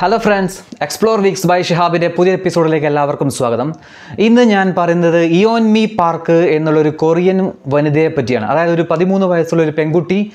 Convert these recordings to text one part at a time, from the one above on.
Hello friends explore weeks by ഷിഹാബിന്റെ പുതിയ എപ്പിസോഡിലേക്ക് എല്ലാവർക്കും സ്വാഗതം. ഇന്ന് ഞാൻ പറയുന്നത് ഇയോൻമി പാർക്ക് എന്നുള്ളൊരു കൊറിയൻ വനിതയെ പറ്റിയാണ്. അതായത് ഒരു പതിമൂന്ന് വയസ്സുള്ള ഒരു പെൺകുട്ടി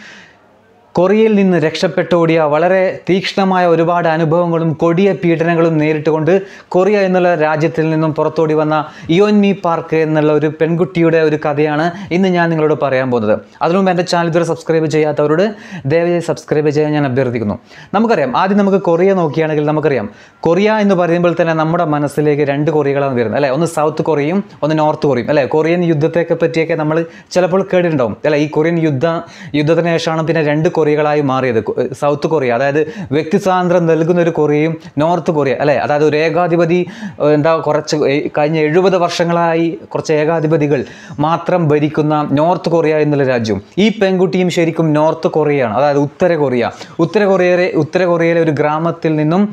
കൊറിയയിൽ നിന്ന് രക്ഷപ്പെട്ടോടിയ വളരെ തീക്ഷ്ണമായ ഒരുപാട് അനുഭവങ്ങളും കൊടിയ പീഡനങ്ങളും നേരിട്ടുകൊണ്ട് കൊറിയ എന്നുള്ള രാജ്യത്തിൽ നിന്നും പുറത്തോടി വന്ന ഇയോൻമി പാർക്ക് എന്നുള്ള ഒരു പെൺകുട്ടിയുടെ ഒരു കഥയാണ് ഇന്ന് ഞാൻ നിങ്ങളോട് പറയാൻ പോകുന്നത്. അതിനു മുമ്പ് എന്റെ ചാനൽ ഇതുവരെ സബ്സ്ക്രൈബ് ചെയ്യാത്തവരോട് ദയവായി സബ്സ്ക്രൈബ് ചെയ്യാൻ ഞാൻ അഭ്യർത്ഥിക്കുന്നു. നമുക്കറിയാം ആദ്യം നമുക്ക് കൊറിയ നോക്കുകയാണെങ്കിൽ നമുക്കറിയാം കൊറിയ എന്ന് പറയുമ്പോൾ തന്നെ നമ്മുടെ മനസ്സിലേക്ക് രണ്ട് കൊറിയകളാണ് വരുന്നത്. അല്ലേ? ഒന്ന് സൗത്ത് കൊറിയയും ഒന്ന് നോർത്ത് കൊറിയയും. അല്ലേ? കൊറിയൻ യുദ്ധത്തെയൊക്കെ പറ്റിയൊക്കെ നമ്മൾ ചിലപ്പോൾ കേട്ടിട്ടുണ്ടാവും. അല്ലേ? ഈ കൊറിയൻ യുദ്ധ യുദ്ധത്തിന് ശേഷമാണ് പിന്നെ രണ്ട് കൊറിയകളായി മാറിയത്. സൗത്ത് കൊറിയ അതായത് വ്യക്തി സ്വാതന്ത്ര്യം നൽകുന്ന ഒരു കൊറിയയും നോർത്ത് കൊറിയ അല്ലേ? അതായത് ഒരു ഏകാധിപതി എന്താ കുറച്ച് കഴിഞ്ഞ എഴുപത് വർഷങ്ങളായി കുറച്ച് ഏകാധിപതികൾ മാത്രം ഭരിക്കുന്ന നോർത്ത് കൊറിയ എന്നുള്ള രാജ്യം. ഈ പെൺകുട്ടിയും ശരിക്കും നോർത്ത് കൊറിയയാണ് അതായത് ഉത്തര കൊറിയ. ഉത്തര കൊറിയയിലെ ഉത്തര കൊറിയയിലെ ഒരു ഗ്രാമത്തിൽ നിന്നും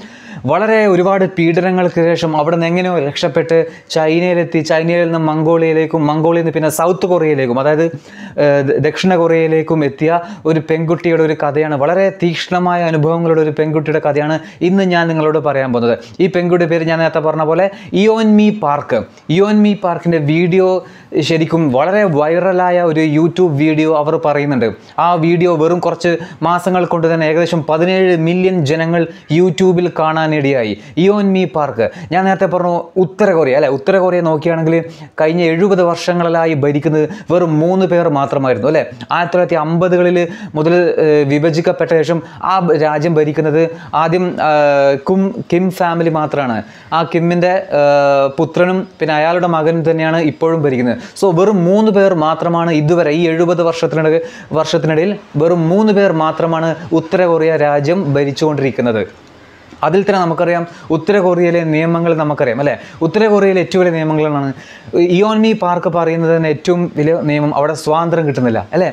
വളരെ ഒരുപാട് പീഡനങ്ങൾക്ക് ശേഷം അവിടെ നിന്ന് എങ്ങനെയോ രക്ഷപ്പെട്ട് ചൈനയിലെത്തി ചൈനയിൽ നിന്ന് മംഗോളിയയിലേക്കും മംഗോളിയയിൽ നിന്ന് പിന്നെ സൗത്ത് കൊറിയയിലേക്കും അതായത് ദക്ഷിണ കൊറിയയിലേക്കും എത്തിയ ഒരു പെൺകുട്ടിയുടെ ഒരു കഥയാണ് വളരെ തീക്ഷ്ണമായ അനുഭവങ്ങളുടെ ഒരു പെൺകുട്ടിയുടെ കഥയാണ് ഇന്ന് ഞാൻ നിങ്ങളോട് പറയാൻ പോകുന്നത്. ഈ പെൺകുട്ടിയുടെ പേര് ഞാൻ നേരത്തെ പറഞ്ഞ പോലെ ഇയോൻ മീ പാർക്ക്. ഇയോൻ മീ പാർക്കിന്റെ വീഡിയോ ശരിക്കും വളരെ വൈറലായ ഒരു യൂട്യൂബ് വീഡിയോ അവർ പറയുന്നുണ്ട്. ആ വീഡിയോ വെറും കുറച്ച് മാസങ്ങൾ കൊണ്ട് തന്നെ ഏകദേശം പതിനേഴ് മില്യൺ ജനങ്ങൾ യൂട്യൂബിൽ കാണാനിടയായി ഇയോൻമി പാർക്ക് ഞാൻ നേരത്തെ പറഞ്ഞു ഉത്തര കൊറിയ അല്ലെ? ഉത്തര കൊറിയ നോക്കുകയാണെങ്കിൽ കഴിഞ്ഞ എഴുപത് വർഷങ്ങളിലായി ഭരിക്കുന്നത് വെറും മൂന്ന് പേർ മാത്രമായിരുന്നു അല്ലേ? ആയിരത്തി തൊള്ളായിരത്തി അമ്പതുകളിൽ മുതൽ വിഭജിക്കപ്പെട്ട ശേഷം ആ രാജ്യം ഭരിക്കുന്നത് ആദ്യം കും കിം ഫാമിലി മാത്രമാണ് ആ കിമ്മിന്റെ പുത്രനും പിന്നെ അയാളുടെ മകനും തന്നെയാണ് ഇപ്പോഴും ഭരിക്കുന്നത്. സോ വെറും മൂന്ന് പേർ മാത്രമാണ് ഇതുവരെ ഈ എഴുപത് വർഷത്തിനിടയിൽ വർഷത്തിനിടയിൽ വെറും മൂന്ന് പേർ മാത്രമാണ് ഉത്തര കൊറിയ രാജ്യം ഭരിച്ചുകൊണ്ടിരിക്കുന്നത്. അതിൽ തന്നെ നമുക്കറിയാം ഉത്തര കൊറിയയിലെ നിയമങ്ങൾ നമുക്കറിയാം അല്ലേ? ഉത്തര കൊറിയയിലെ ഏറ്റവും വലിയ നിയമങ്ങളാണ് ഇയോൺമി പാർക്ക് പറയുന്നത് തന്നെ ഏറ്റവും വലിയ നിയമം അവിടെ സ്വാതന്ത്ര്യം കിട്ടുന്നില്ല അല്ലേ?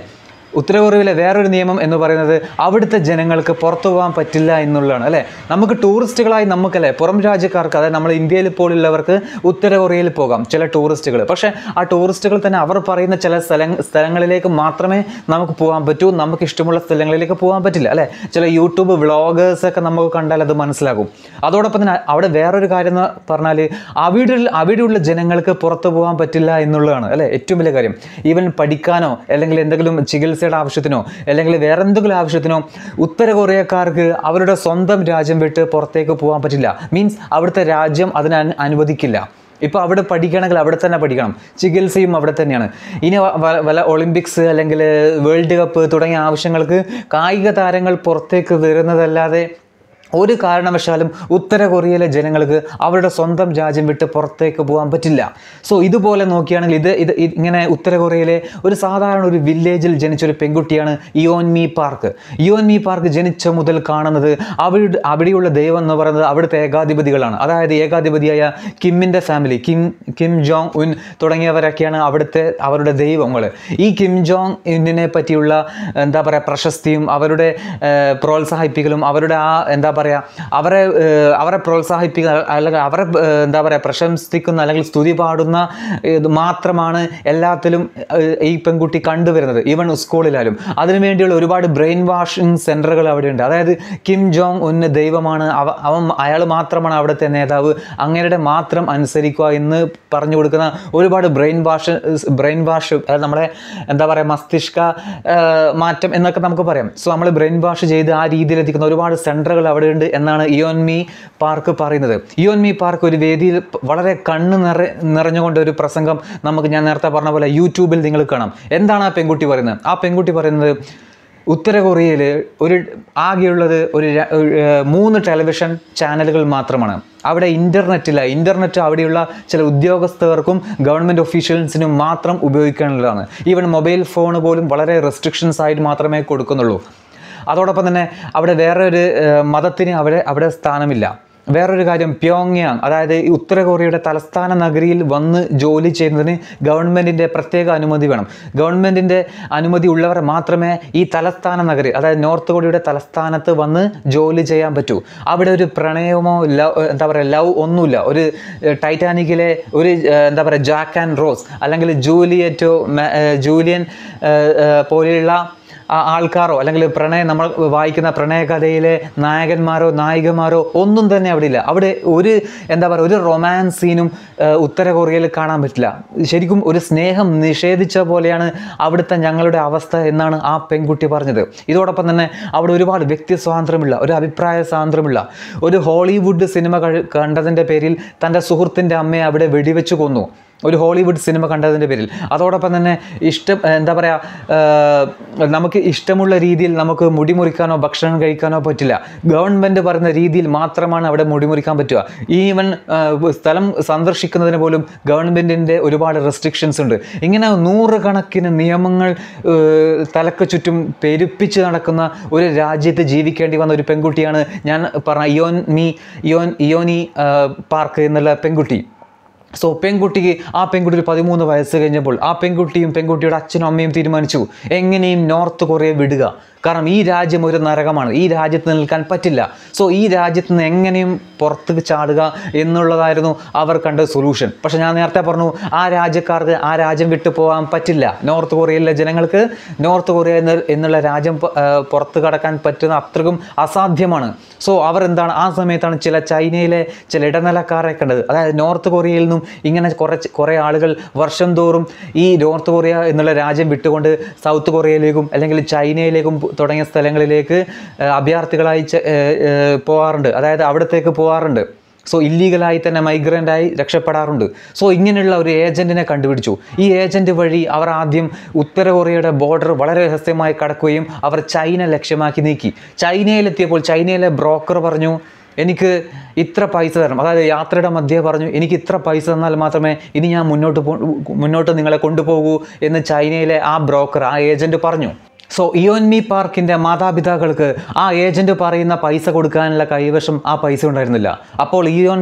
ഉത്തര കൊറിയയിലെ വേറൊരു നിയമം എന്ന് പറയുന്നത് അവിടുത്തെ ജനങ്ങൾക്ക് പുറത്തു പോകാൻ പറ്റില്ല എന്നുള്ളതാണ് അല്ലേ? നമുക്ക് ടൂറിസ്റ്റുകളായി നമുക്കല്ലേ പുറം രാജ്യക്കാർക്ക് അതായത് നമ്മൾ ഇന്ത്യയിൽ പോലുള്ളവർക്ക് ഉത്തര കൊറിയയിൽ പോകാം ചില ടൂറിസ്റ്റുകൾ. പക്ഷേ ആ ടൂറിസ്റ്റുകൾ തന്നെ അവർ പറയുന്ന ചില സ്ഥല സ്ഥലങ്ങളിലേക്ക് മാത്രമേ നമുക്ക് പോകാൻ പറ്റൂ നമുക്ക് ഇഷ്ടമുള്ള സ്ഥലങ്ങളിലേക്ക് പോകാൻ പറ്റില്ല അല്ലേ? ചില യൂട്യൂബ് വ്ളോഗേഴ്സ് ഒക്കെ നമുക്ക് കണ്ടാൽ അത് മനസ്സിലാകും. അതോടൊപ്പം തന്നെ അവിടെ വേറൊരു കാര്യം എന്ന് പറഞ്ഞാൽ അവിടെ അവിടെയുള്ള ജനങ്ങൾക്ക് പുറത്തു പോകാൻ പറ്റില്ല എന്നുള്ളതാണ് അല്ലേ? ഏറ്റവും വലിയ കാര്യം. ഈവൻ പഠിക്കാനോ അല്ലെങ്കിൽ എന്തെങ്കിലും ചികിത്സയുടെ ആവശ്യത്തിനോ അല്ലെങ്കിൽ വേറെ എന്തെങ്കിലും ആവശ്യത്തിനോ ഉത്തര കൊറിയക്കാർക്ക് അവരുടെ സ്വന്തം രാജ്യം വിട്ട് പുറത്തേക്ക് പോകാൻ പറ്റില്ല. മീൻസ് അവിടുത്തെ രാജ്യം അതിന് അനു- അനുവദിക്കില്ല. ഇപ്പോൾ അവിടെ പഠിക്കണമെങ്കിൽ അവിടെ തന്നെ പഠിക്കണം. ചികിത്സയും അവിടെ തന്നെയാണ്. ഇനി വല്ല ഒളിമ്പിക്സ് അല്ലെങ്കിൽ വേൾഡ് കപ്പ് തുടങ്ങിയ ആവശ്യങ്ങൾക്ക് കായിക താരങ്ങൾ പുറത്തേക്ക് വരുന്നതല്ലാതെ ഒരു കാരണവശാലും ഉത്തര കൊറിയയിലെ ജനങ്ങൾക്ക് അവരുടെ സ്വന്തം രാജ്യം വിട്ട് പുറത്തേക്ക് പോകാൻ പറ്റില്ല. സോ ഇതുപോലെ നോക്കിയാണെങ്കിൽ ഇത് ഇത് ഇങ്ങനെ ഉത്തര കൊറിയയിലെ ഒരു സാധാരണ ഒരു വില്ലേജിൽ ജനിച്ച ഒരു പെൺകുട്ടിയാണ് ഇയോൻ മീ പാർക്ക്. ഇയോൻ മീ പാർക്ക് ജനിച്ച മുതൽ കാണുന്നത് അവരുടെ അവിടെയുള്ള ദൈവം എന്ന് പറയുന്നത് അവിടുത്തെ ഏകാധിപതികളാണ്. അതായത് ഏകാധിപതിയായ കിമ്മിന്റെ family Kim Kim Jong Un തുടങ്ങിയവരൊക്കെയാണ് അവിടുത്തെ അവരുടെ ദൈവങ്ങൾ. ഈ കിം ജോങ് ഉന്നിനെ പറ്റിയുള്ള എന്താ പറയുക പ്രശസ്തിയും അവരുടെ പ്രോത്സാഹിപ്പിക്കലും അവരുടെ ആ എന്താ പറയുക അവരെ അവരെ പ്രോത്സാഹിപ്പിക്കുന്ന അല്ലെങ്കിൽ അവരെ എന്താ പറയുക പ്രശംസിക്കുന്ന അല്ലെങ്കിൽ സ്തുതി പാടുന്ന ഇത് മാത്രമാണ് എല്ലാത്തിലും ഈ പെൺകുട്ടി കണ്ടുവരുന്നത് ഈവൻ സ്കൂളിലായാലും. അതിനുവേണ്ടിയുള്ള ഒരുപാട് ബ്രെയിൻ വാഷിംഗ് സെന്ററുകൾ അവിടെയുണ്ട്. അതായത് കിം ജോങ് ഉന്ന ദൈവമാണ് അവ അവൻ അയാൾ മാത്രമാണ് അവിടുത്തെ നേതാവ്. അങ്ങയുടെ മാത്രം അനുസരിക്കുക എന്ന് പറഞ്ഞു കൊടുക്കുന്ന ഒരുപാട് ബ്രെയിൻ വാഷ് ബ്രെയിൻ വാഷ് അതായത് നമ്മുടെ എന്താ പറയുക മസ്തിഷ്ക മാറ്റം എന്നൊക്കെ നമുക്ക് പറയാം. സോ നമ്മൾ ബ്രെയിൻ വാഷ് ചെയ്ത് ആ രീതിയിൽ എത്തിക്കുന്ന ഒരുപാട് സെന്ററുകൾ അവിടെയുണ്ട് എന്നാണ് ഇയോൻമി പാർക്ക് പറയുന്നത്. ഇയോൻമി പാർക്ക് ഒരു വേദിയിൽ വളരെ കണ്ണ് നിറ നിറഞ്ഞുകൊണ്ട് ഒരു പ്രസംഗം നമുക്ക് ഞാൻ നേരത്തെ പറഞ്ഞ പോലെ യൂട്യൂബിൽ നിങ്ങൾ കാണാം. എന്താണ് ആ പെൺകുട്ടി പറയുന്നത്? ആ പെൺകുട്ടി പറയുന്നത് ഉത്തര കൊറിയയിൽ ഒരു ആകെയുള്ളത് ഒരു മൂന്ന് ടെലിവിഷൻ ചാനലുകൾ മാത്രമാണ്. അവിടെ ഇന്റർനെറ്റ് ഇല്ല ഇന്റർനെറ്റ് അവിടെയുള്ള ചില ഉദ്യോഗസ്ഥർക്കും ഗവൺമെന്റ് ഒഫീഷ്യൽസിനും മാത്രം ഉപയോഗിക്കാനുള്ളതാണ്. ഈവൻ മൊബൈൽ ഫോൺ പോലും വളരെ റെസ്ട്രിക്ഷൻസ് ആയിട്ട് മാത്രമേ കൊടുക്കുന്നുള്ളൂ. അതോടൊപ്പം തന്നെ അവിടെ വേറൊരു മതത്തിന് അവിടെ അവിടെ സ്ഥാനമില്ല. വേറൊരു കാര്യം പ്യോങ്യാങ് അതായത് ഈ ഉത്തര കൊറിയയുടെ തലസ്ഥാന നഗരിയിൽ വന്ന് ജോലി ചെയ്യുന്നതിന് ഗവൺമെന്റിന്റെ പ്രത്യേക അനുമതി വേണം. ഗവൺമെന്റിന്റെ അനുമതി ഉള്ളവർ മാത്രമേ ഈ തലസ്ഥാന നഗരി അതായത് നോർത്ത് കൊറിയയുടെ തലസ്ഥാനത്ത് വന്ന് ജോലി ചെയ്യാൻ പറ്റൂ. അവിടെ ഒരു പ്രണയമോ ലവ് എന്താ പറയുക ലവ് ഒന്നുമില്ല. ഒരു ടൈറ്റാനിക്കിലെ ഒരു എന്താ പറയുക ജാക്ക് ആൻഡ് റോസ് അല്ലെങ്കിൽ ജൂലിയറ്റോ ജൂലിയൻ പോലെയുള്ള ആൾക്കാരോ അല്ലെങ്കിൽ പ്രണയം നമ്മൾ വായിക്കുന്ന പ്രണയകഥയിലെ നായകന്മാരോ നായികമാരോ ഒന്നും തന്നെ അവിടെ ഇല്ല. അവിടെ ഒരു എന്താ പറയുക ഒരു റൊമാൻസ് സീനും ഉത്തര കൊറിയയിൽ കാണാൻ പറ്റില്ല. ശരിക്കും ഒരു സ്നേഹം നിഷേധിച്ച പോലെയാണ് അവിടുത്തെ ഞങ്ങളുടെ അവസ്ഥ എന്നാണ് ആ പെൺകുട്ടി പറഞ്ഞത്. ഇതോടൊപ്പം തന്നെ അവിടെ ഒരുപാട് വ്യക്തി സ്വാതന്ത്ര്യമില്ല ഒരു അഭിപ്രായ സ്വാതന്ത്ര്യമില്ല. ഒരു ഹോളിവുഡ് സിനിമ കണ്ടതിന്റെ പേരിൽ തന്റെ സുഹൃത്തിന്റെ അമ്മയെ അവിടെ വെടിവെച്ച് കൊന്നു. ഒരു ഹോളിവുഡ് സിനിമ കണ്ടതിന്റെ പേരിൽ. അതോടൊപ്പം തന്നെ ഇഷ്ടം എന്താ പറയുക നമുക്ക് ഇഷ്ടമുള്ള രീതിയിൽ നമുക്ക് മുടി മുറിക്കാനോ ഭക്ഷണം കഴിക്കാനോ പറ്റില്ല. ഗവൺമെന്റ് പറയുന്ന രീതിയിൽ മാത്രമാണ് അവിടെ മുടി മുറിക്കാൻ പറ്റുക. ഈവൻ സ്ഥലം സന്ദർശിക്കുന്നതിന് പോലും ഗവൺമെന്റിന്റെ ഒരുപാട് റെസ്ട്രിക്ഷൻസ് ഉണ്ട്. ഇങ്ങനെ നൂറുകണക്കിന് നിയമങ്ങൾ തലക്ക് ചുറ്റും പെരുപ്പിച്ച് നടക്കുന്ന ഒരു രാജ്യത്ത് ജീവിക്കേണ്ടി വന്ന ഒരു പെൺകുട്ടിയാണ് ഞാൻ പറഞ്ഞ ഇയോൻ മീ ഇയോൻ ഇയോനി പാർക്ക് എന്നുള്ള പെൺകുട്ടി. സോ പെൺകുട്ടിക്ക് ആ പെൺകുട്ടി ഒരു പതിമൂന്ന് വയസ്സ് കഴിഞ്ഞപ്പോൾ ആ പെൺകുട്ടിയും പെൺകുട്ടിയുടെ അച്ഛനും അമ്മയും തീരുമാനിച്ചു. എങ്ങനെയും നോർത്ത് കൊറിയ വിടുക. കാരണം ഈ രാജ്യം ഒരു നരകമാണ്. ഈ രാജ്യത്ത് നിൽക്കാൻ പറ്റില്ല. സോ ഈ രാജ്യത്ത് നിന്ന് എങ്ങനെയും പുറത്ത് ചാടുക എന്നുള്ളതായിരുന്നു അവർ കണ്ട സൊല്യൂഷൻ പക്ഷേ ഞാൻ നേരത്തെ പറഞ്ഞു ആ രാജ്യക്കാർക്ക് ആ രാജ്യം വിട്ടു പോകാൻ പറ്റില്ല. നോർത്ത് കൊറിയയിലെ ജനങ്ങൾക്ക് നോർത്ത് കൊറിയ എന്നുള്ള രാജ്യം പുറത്ത് കടക്കാൻ പറ്റുന്ന അത്രക്കും അസാധ്യമാണ്. സോ അവർ എന്താണ് ആ സമയത്താണ് ചില ചൈനയിലെ ചില ഇടനിലക്കാരെ കണ്ടത്. അതായത് നോർത്ത് കൊറിയയിൽ നിന്നും ഇങ്ങനെ കുറച്ച് കുറേ ആളുകൾ വർഷം തോറും ഈ നോർത്ത് കൊറിയ എന്നുള്ള രാജ്യം വിട്ടുകൊണ്ട് സൗത്ത് കൊറിയയിലേക്കും അല്ലെങ്കിൽ ചൈനയിലേക്കും തുടങ്ങിയ സ്ഥലങ്ങളിലേക്ക് അഭയാർത്ഥികളായി പോകാറുണ്ട് അതായത് അവിടത്തേക്ക് പോകാറുണ്ട് സോ ഇല്ലീഗലായി തന്നെ മൈഗ്രന്റായി രക്ഷപ്പെടാറുണ്ട്. സോ ഇങ്ങനെയുള്ള ഒരു ഏജന്റിനെ കണ്ടുപിടിച്ചു. ഈ ഏജന്റ് വഴി അവർ ആദ്യം ഉത്തര കൊറിയയുടെ ബോർഡർ വളരെ രഹസ്യമായി കടക്കുകയും അവർ ചൈന ലക്ഷ്യമാക്കി നീക്കി. ചൈനയിലെത്തിയപ്പോൾ ചൈനയിലെ ബ്രോക്കർ പറഞ്ഞു എനിക്ക് ഇത്ര പൈസ തരണം. അതായത് യാത്രയുടെ മധ്യേ പറഞ്ഞു എനിക്ക് ഇത്ര പൈസ തന്നാൽ മാത്രമേ ഇനി ഞാൻ മുന്നോട്ട് മുന്നോട്ട് നിങ്ങളെ കൊണ്ടുപോകൂ എന്ന് ചൈനയിലെ ആ ബ്രോക്കർ ആ ഏജന്റ് പറഞ്ഞു. സോ ഇയോൻമി പാർക്കിന്റെ മാതാപിതാക്കൾക്ക് ആ ഏജന്റ് പറയുന്ന പൈസ കൊടുക്കാനുള്ള കൈവശം ആ പൈസ ഉണ്ടായിരുന്നില്ല. അപ്പോൾ ഇയോൻ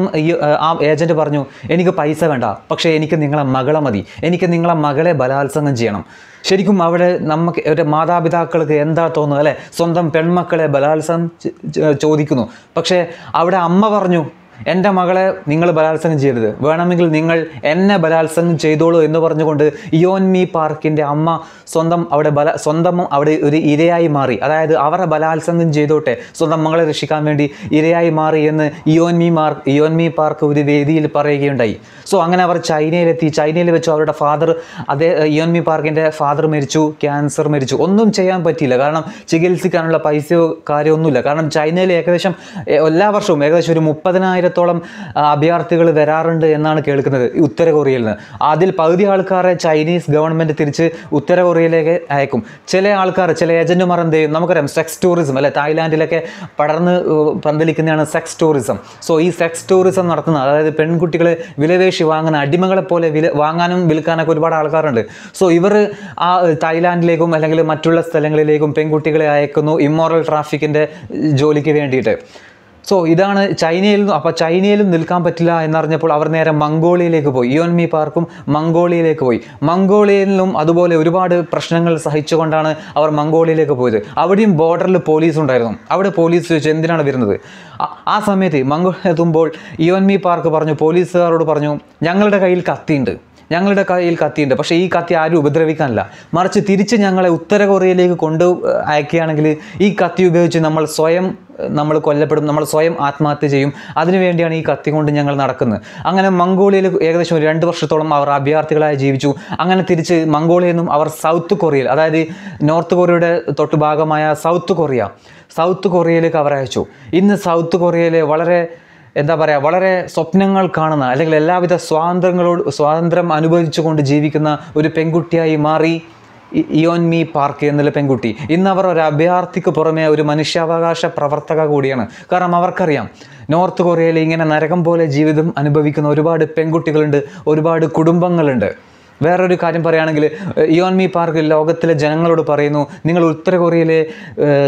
ആ ഏജന്റ് പറഞ്ഞു എനിക്ക് പൈസ വേണ്ട പക്ഷേ എനിക്ക് നിങ്ങളെ മകളെ മതി. എനിക്ക് നിങ്ങളെ മകളെ ബലാത്സംഗം ചെയ്യണം. ശരിക്കും അവിടെ നമുക്ക് ഒരു മാതാപിതാക്കൾക്ക് എന്താ തോന്നുന്നത് അല്ലേ? സ്വന്തം പെൺമക്കളെ ബലാത്സംഗം ചോദിക്കുന്നു. പക്ഷേ അവിടെ അമ്മ പറഞ്ഞു എന്റെ മകളെ നിങ്ങൾ ബലാത്സംഗം ചെയ്യരുത്. വേണമെങ്കിൽ നിങ്ങൾ എന്നെ ബലാത്സംഗം ചെയ്തോളൂ എന്ന് പറഞ്ഞുകൊണ്ട് ഇയോൻമി പാർക്കിന്റെ അമ്മ സ്വന്തം അവിടെ ബല സ്വന്തം അവിടെ ഒരു ഇരയായി മാറി. അതായത് അവരെ ബലാത്സംഗം ചെയ്തോട്ടെ. സ്വന്തം മകളെ രക്ഷിക്കാൻ വേണ്ടി ഇരയായി മാറി എന്ന് ഇയോൻമി മാർക്ക് ഇയോൻമി പാർക്ക് ഒരു വേദിയിൽ പറയുകയുണ്ടായി. സോ അങ്ങനെ അവർ ചൈനയിലെത്തി. ചൈനയിൽ വെച്ചു അവരുടെ ഫാദർ അതേ ഇയോൻമി പാർക്കിന്റെ ഫാദർ മരിച്ചു ക്യാൻസർ മരിച്ചു. ഒന്നും ചെയ്യാൻ പറ്റിയില്ല. കാരണം ചികിത്സിക്കാനുള്ള പൈസയോ കാര്യമൊന്നുമില്ല. കാരണം ചൈനയിൽ ഏകദേശം എല്ലാ വർഷവും ഏകദേശം ഒരു മുപ്പതിനായിരത്തോളം ആ, അഭയാർത്ഥികൾ വരാറുണ്ട് എന്നാണ് കേൾക്കുന്നത് ഉത്തര കൊറിയയിൽ നിന്ന്. അതിൽ പകുതി ആൾക്കാരെ ചൈനീസ് ഗവൺമെന്റ് തിരിച്ച് ഉത്തര കൊറിയയിലേക്ക് അയക്കും. ചില ആൾക്കാർ ചില ഏജന്റുമാർ എന്ത് ചെയ്യും? നമുക്കറിയാം സെക്സ് ടൂറിസം അല്ലെ? തായ്ലാൻഡിലൊക്കെ പടർന്ന് പന്തലിക്കുന്നതാണ് സെക്സ് ടൂറിസം സോ ഈ സെക്സ് ടൂറിസം നടത്തുന്ന അതായത് പെൺകുട്ടികളെ വിലവേശി വാങ്ങുന്ന അടിമകളെ പോലെ വില വാങ്ങാനും വിൽക്കാനൊക്കെ ഒരുപാട് ആൾക്കാരുണ്ട്. സോ ഇവർ ആ തായ്ലാൻഡിലേക്കും അല്ലെങ്കിൽ മറ്റുള്ള സ്ഥലങ്ങളിലേക്കും പെൺകുട്ടികളെ അയക്കുന്നു ഇമ്മോറൽ ട്രാഫിക്കിന്റെ ജോലിക്ക് വേണ്ടിയിട്ട്. സോ ഇതാണ് ചൈനയിൽ അപ്പോൾ ചൈനയിലും നിൽക്കാൻ പറ്റില്ല എന്നറിഞ്ഞപ്പോൾ അവർ നേരെ മംഗോളിയയിലേക്ക് പോയി. യോൻമി പാർക്കും മംഗോളിയയിലേക്ക് പോയി. മംഗോളിയയിലും അതുപോലെ ഒരുപാട് പ്രശ്നങ്ങൾ സഹിച്ചുകൊണ്ടാണ് അവർ മംഗോളിയയിലേക്ക് പോയത്. അവിടെയും ബോർഡറിൽ പോലീസ് ഉണ്ടായിരുന്നു. അവിടെ പോലീസ് ചോദിച്ചു എന്തിനാണ് വരുന്നത്? ആ- സമയത്ത് മംഗോളിയ എത്തുമ്പോൾ ഇയോൻമി പാർക്ക് പറഞ്ഞു പോലീസുകാരോട് പറഞ്ഞു ഞങ്ങളുടെ കയ്യിൽ കത്തിയുണ്ട്. ഞങ്ങളുടെ കയ്യിൽ കത്തിയുണ്ട്. പക്ഷേ ഈ കത്തി ആരും ഉപദ്രവിക്കാനില്ല. മറിച്ച് തിരിച്ച് ഞങ്ങളെ ഉത്തര കൊറിയയിലേക്ക് കൊണ്ട് അയക്കുകയാണെങ്കിൽ ഈ കത്തി ഉപയോഗിച്ച് നമ്മൾ സ്വയം നമ്മൾ കൊല്ലപ്പെടും നമ്മൾ സ്വയം ആത്മഹത്യ ചെയ്യും. അതിനുവേണ്ടിയാണ് ഈ കത്തി കൊണ്ട് ഞങ്ങൾ നടക്കുന്നത്. അങ്ങനെ മംഗോളിയയിൽ ഏകദേശം ഒരു രണ്ട് വർഷത്തോളം അവർ അഭയാർത്ഥികളായി ജീവിച്ചു. അങ്ങനെ തിരിച്ച് മംഗോളിയയിൽ നിന്നും അവർ സൗത്ത് കൊറിയയിൽ അതായത് നോർത്ത് കൊറിയയുടെ തൊട്ട് ഭാഗമായ സൗത്ത് കൊറിയ സൗത്ത് കൊറിയയിലേക്ക് അവർ അയച്ചു. ഇന്ന് സൗത്ത് കൊറിയയിലെ വളരെ എന്താ പറയുക വളരെ സ്വപ്നങ്ങൾ കാണുന്ന അല്ലെങ്കിൽ എല്ലാവിധ സ്വാതന്ത്ര്യങ്ങളോട് സ്വാതന്ത്ര്യം അനുഭവിച്ചുകൊണ്ട് ജീവിക്കുന്ന ഒരു പെൺകുട്ടിയായി മാറി ഇയോൻ ഇയോൻമി പാർക്ക് എന്നുള്ള പെൺകുട്ടി. ഇന്ന് അവർ ഒരു അഭയാർത്ഥിക്ക് പുറമെ ഒരു മനുഷ്യാവകാശ പ്രവർത്തക കൂടിയാണ്. കാരണം അവർക്കറിയാം നോർത്ത് കൊറിയയിൽ ഇങ്ങനെ നരകം പോലെ ജീവിതം അനുഭവിക്കുന്ന ഒരുപാട് പെൺകുട്ടികളുണ്ട് ഒരുപാട് കുടുംബങ്ങളുണ്ട്. വേറൊരു കാര്യം പറയുകയാണെങ്കിൽ ഇയോൺമി പാർക്ക് ലോകത്തിലെ ജനങ്ങളോട് പറയുന്നു നിങ്ങൾ ഉത്തര കൊറിയയിലെ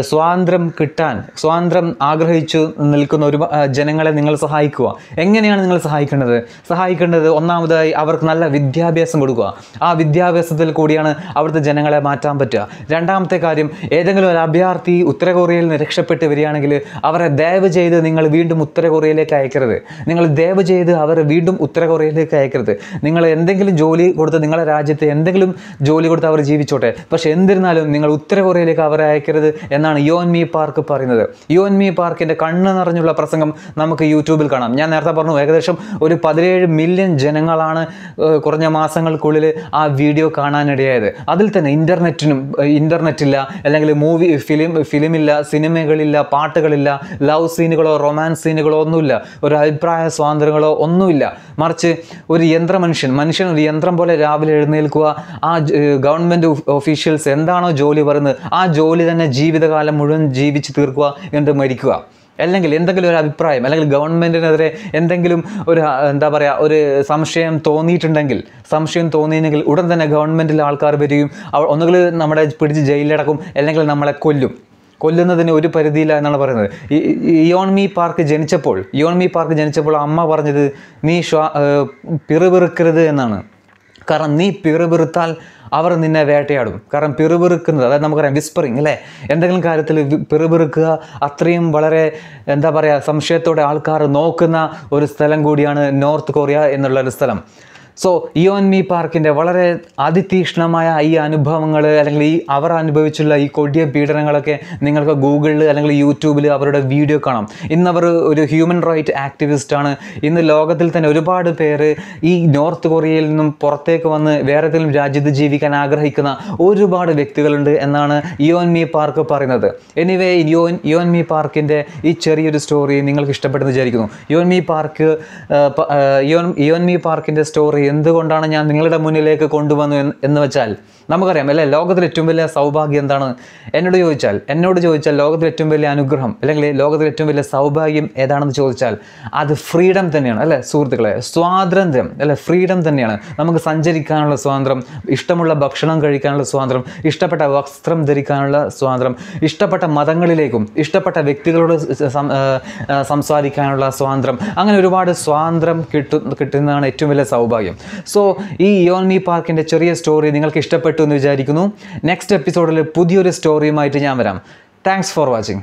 സ്വാതന്ത്ര്യം കിട്ടാൻ സ്വാതന്ത്ര്യം ആഗ്രഹിച്ചു നിൽക്കുന്ന ഒരു ജനങ്ങളെ നിങ്ങൾ സഹായിക്കുക. എങ്ങനെയാണ് നിങ്ങൾ സഹായിക്കേണ്ടത്? സഹായിക്കേണ്ടത് ഒന്നാമതായി അവർക്ക് നല്ല വിദ്യാഭ്യാസം കൊടുക്കുക. ആ വിദ്യാഭ്യാസത്തിൽ കൂടിയാണ് അവിടുത്തെ ജനങ്ങളെ മാറ്റാൻ പറ്റുക. രണ്ടാമത്തെ കാര്യം ഏതെങ്കിലും ഒരു അഭയാർത്ഥി ഉത്തര കൊറിയയിൽ നിന്ന് രക്ഷപ്പെട്ട് വരികയാണെങ്കിൽ അവരെ ദയവ് ചെയ്ത് നിങ്ങൾ വീണ്ടും ഉത്തര കൊറിയയിലേക്ക് അയക്കരുത്. നിങ്ങൾ ദയവ് ചെയ്ത് അവരെ വീണ്ടും ഉത്തര കൊറിയയിലേക്ക് അയക്കരുത്. നിങ്ങൾ എന്തെങ്കിലും ജോലി കൊടുത്ത് സ്ഥലത്ത് നിങ്ങളുടെ രാജ്യത്ത് എന്തെങ്കിലും ജോലി കൊടുത്ത് അവർ ജീവിച്ചോട്ടെ. പക്ഷേ എന്നിരുന്നാലും നിങ്ങൾ ഉത്തര കൊറിയയിലേക്ക് അവരെ അയക്കരുത് എന്നാണ് യോൻമി പാർക്ക് പറയുന്നത്. യോൻമി പാർക്കിന്റെ കണ്ണ് നിറഞ്ഞുള്ള പ്രസംഗം നമുക്ക് യൂട്യൂബിൽ കാണാം. ഞാൻ നേരത്തെ പറഞ്ഞു ഏകദേശം ഒരു പതിനേഴ് മില്യൺ ജനങ്ങളാണ് കുറഞ്ഞ മാസങ്ങൾക്കുള്ളിൽ ആ വീഡിയോ കാണാനിടയായത്. അതിൽ തന്നെ ഇന്റർനെറ്റിനും ഇന്റർനെറ്റില്ല അല്ലെങ്കിൽ മൂവി ഫിലിം ഫിലിമില്ല സിനിമകളില്ല പാട്ടുകളില്ല ലവ് സീനുകളോ റൊമാൻസ് സീനുകളോ ഒന്നുമില്ല. ഒരു അഭിപ്രായ സ്വാതന്ത്ര്യങ്ങളോ ഒന്നുമില്ല. മറിച്ച് ഒരു യന്ത്രമനുഷ്യൻ മനുഷ്യൻ ഒരു യന്ത്രം പോലെ രാവിലെ എഴുന്നേൽക്കുക. ആ ഗവൺമെന്റ് ഒഫീഷ്യൽസ് എന്താണോ ജോലി പറയുന്നത് ആ ജോലി തന്നെ ജീവിതകാലം മുഴുവൻ ജീവിച്ച് തീർക്കുക എന്നിട്ട് മരിക്കുക. അല്ലെങ്കിൽ എന്തെങ്കിലും ഒരു അഭിപ്രായം അല്ലെങ്കിൽ ഗവൺമെന്റിനെതിരെ എന്തെങ്കിലും ഒരു എന്താ പറയുക ഒരു സംശയം തോന്നിയിട്ടുണ്ടെങ്കിൽ സംശയം തോന്നിയെങ്കിൽ ഉടൻ തന്നെ ഗവൺമെന്റിലെ ആൾക്കാർ വരികയും ഒന്നുകിൽ നമ്മുടെ പിടിച്ച് ജയിലിലടക്കും അല്ലെങ്കിൽ നമ്മളെ കൊല്ലും. കൊല്ലുന്നതിന് ഒരു പരിധിയില്ല എന്നാണ് പറയുന്നത്. ഈ യോൺമി പാർക്ക് ജനിച്ചപ്പോൾ യോൺമി പാർക്ക് ജനിച്ചപ്പോൾ അമ്മ പറഞ്ഞത് നീ ശ്വാ പിറുപിറുക്കരുത് എന്നാണ്. കാരണം നീ പിറുപിറുത്താൽ അവർ നിന്നെ വേട്ടയാടും. കാരണം പിറുപിറുക്കുന്നത് അതായത് നമുക്കറിയാം വിസ്പറിങ് അല്ലേ? എന്തെങ്കിലും കാര്യത്തിൽ പിറുപിറുക്കുക അത്രയും വളരെ എന്താ പറയുക സംശയത്തോടെ ആൾക്കാർ നോക്കുന്ന ഒരു സ്ഥലം കൂടിയാണ് നോർത്ത് കൊറിയ എന്നുള്ള ഒരു സ്ഥലം. സോ ഇയോൻ മീ പാർക്കിന്റെ വളരെ അതിതീക്ഷ്ണമായ ഈ അനുഭവങ്ങൾ അല്ലെങ്കിൽ ഈ അവർ അനുഭവിച്ചുള്ള ഈ കൊടിയ പീഡനങ്ങളൊക്കെ നിങ്ങൾക്ക് ഗൂഗിളിൽ അല്ലെങ്കിൽ യൂട്യൂബിൽ അവരുടെ വീഡിയോ കാണാം. ഇന്നവർ ഒരു ഹ്യൂമൻ റൈറ്റ് ആക്ടിവിസ്റ്റാണ് ഇന്ന് ലോകത്തിൽ തന്നെ ഒരുപാട് പേര് ഈ നോർത്ത് കൊറിയയിൽ നിന്നും പുറത്തേക്ക് വന്ന് വേറെ ഏതെങ്കിലും രാജ്യത്ത് ജീവിക്കാൻ ആഗ്രഹിക്കുന്ന ഒരുപാട് വ്യക്തികളുണ്ട് എന്നാണ് ഇയോൻ മീ പാർക്ക് പറയുന്നത്. എനിവേ യോൻ യോൻ മീ പാർക്കിന്റെ ഈ ചെറിയൊരു സ്റ്റോറി നിങ്ങൾക്ക് ഇഷ്ടപ്പെട്ടെന്ന് വിചാരിക്കുന്നു. യോൻ മീ പാർക്ക് യോൻ യോൻ മീ പാർക്കിന്റെ സ്റ്റോറി എന്തുകൊണ്ടാണ് ഞാൻ നിങ്ങളുടെ മുന്നിലേക്ക് കൊണ്ടുവന്നു എന്ന് വെച്ചാൽ നമുക്കറിയാം അല്ലേ? ലോകത്തിലെ ഏറ്റവും വലിയ സൗഭാഗ്യം എന്താണ്? എന്നോട് ചോദിച്ചാൽ എന്നോട് ചോദിച്ചാൽ ലോകത്തിലെ ഏറ്റവും വലിയ അനുഗ്രഹം അല്ലെങ്കിൽ ലോകത്തിലെ ഏറ്റവും വലിയ സൗഭാഗ്യം ഏതാണെന്ന് ചോദിച്ചാൽ അത് ഫ്രീഡം തന്നെയാണ് അല്ലേ? സുഹൃത്തുക്കളെ സ്വാതന്ത്ര്യം അല്ലെ? ഫ്രീഡം തന്നെയാണ്. നമുക്ക് സഞ്ചരിക്കാനുള്ള സ്വാതന്ത്ര്യം ഇഷ്ടമുള്ള ഭക്ഷണം കഴിക്കാനുള്ള സ്വാതന്ത്ര്യം ഇഷ്ടപ്പെട്ട വസ്ത്രം ധരിക്കാനുള്ള സ്വാതന്ത്ര്യം ഇഷ്ടപ്പെട്ട മതങ്ങളിലേക്കും ഇഷ്ടപ്പെട്ട വ്യക്തികളോട് സംസാരിക്കാനുള്ള സ്വാതന്ത്ര്യം. അങ്ങനെ ഒരുപാട് സ്വാതന്ത്ര്യം കിട്ടു കിട്ടുന്നതാണ് ഏറ്റവും വലിയ സൗഭാഗ്യം. സോ ഈ യോൺ മീ പാർക്കിന്റെ ചെറിയ സ്റ്റോറി നിങ്ങൾക്ക് ഇഷ്ടപ്പെട്ടു എന്ന് വിചാരിക്കുന്നു. നെക്സ്റ്റ് എപ്പിസോഡിൽ പുതിയൊരു സ്റ്റോറിയുമായിട്ട് ഞാൻ വരാം. Thanks for watching